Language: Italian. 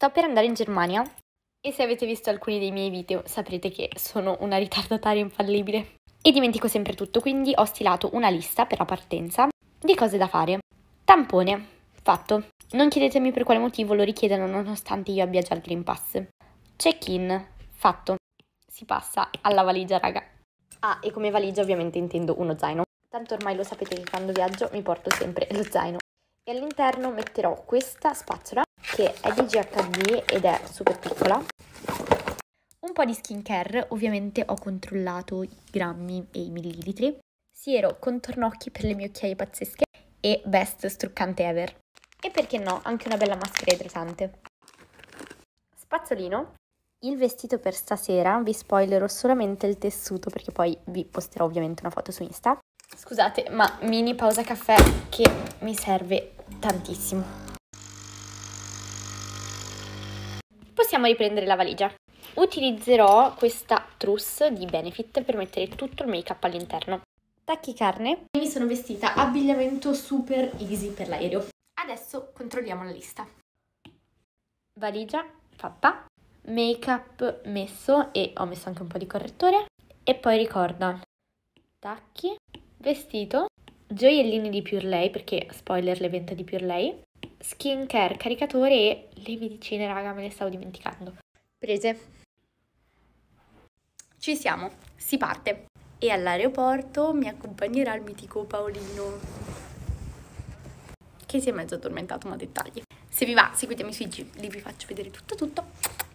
Sto per andare in Germania e se avete visto alcuni dei miei video saprete che sono una ritardataria infallibile. E dimentico sempre tutto, quindi ho stilato una lista per la partenza di cose da fare. Tampone, fatto. Non chiedetemi per quale motivo lo richiedono nonostante io abbia già il Green Pass. Check-in, fatto. Si passa alla valigia, raga. Ah, e come valigia ovviamente intendo uno zaino. Tanto ormai lo sapete che quando viaggio mi porto sempre lo zaino. E all'interno metterò questa spazzola che è di GHD ed è super piccola. Un po' di skincare, ovviamente ho controllato i grammi e i millilitri. Siero contornocchi per le mie occhiaie pazzesche e best struccante ever. E perché no, anche una bella maschera idratante. Spazzolino. Il vestito per stasera, vi spoilerò solamente il tessuto perché poi vi posterò ovviamente una foto su Insta. Scusate, ma mini pausa caffè che mi serve tantissimo. Possiamo riprendere la valigia. Utilizzerò questa trousse di Benefit per mettere tutto il make up all'interno. Tacchi carne. Mi sono vestita abbigliamento super easy per l'aereo. Adesso controlliamo la lista. Valigia fatta, make up messo e ho messo anche un po' di correttore. E poi ricorda tacchi, vestito, gioiellini di Pure Lay perché spoiler l'evento di Pure Lay, skincare, caricatore e le medicine, raga, me le stavo dimenticando. Prese. Ci siamo, si parte. E all'aeroporto mi accompagnerà il mitico Paolino che si è mezzo addormentato, ma dettagli. Se vi va, seguitemi su IG, lì vi faccio vedere tutto tutto.